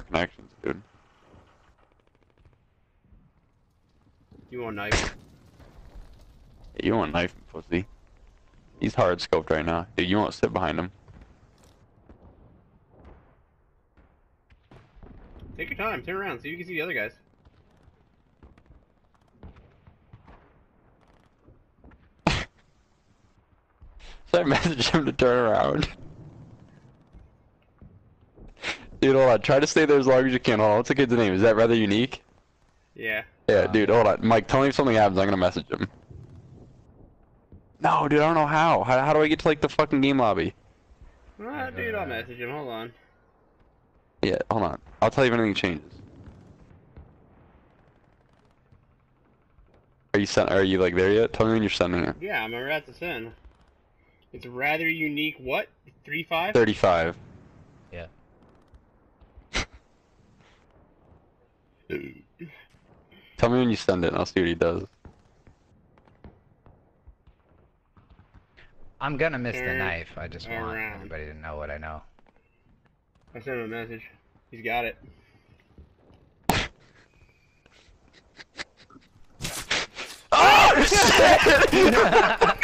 connections, dude. You want knife? You want knife pussy. He's hard scoped right now. Dude, you won't sit behind him. Take your time. Turn around. If you can see the other guys. So I message him to turn around. Dude, hold on. Try to stay there as long as you can. Hold on. What's the kid's name? Is that rather unique? Yeah. Yeah, Uh, dude, hold on. Mike, tell me if something happens. I'm gonna message him. No, dude, I don't know how. How, how do I get to like the fucking game lobby? Ah, dude, I'll message him. Hold on. Yeah, hold on. I'll tell you if anything changes. Are you sent? Are you like there yet? Tell me when you're sending it. Yeah, I'm at the send. It's rather unique. What? Three five? Thirty-five. Yeah. Tell me when you send it, and I'll see what he does. I'm gonna miss the knife. I just want around. everybody to know what I know. I sent him a message. He's got it. Oh shit!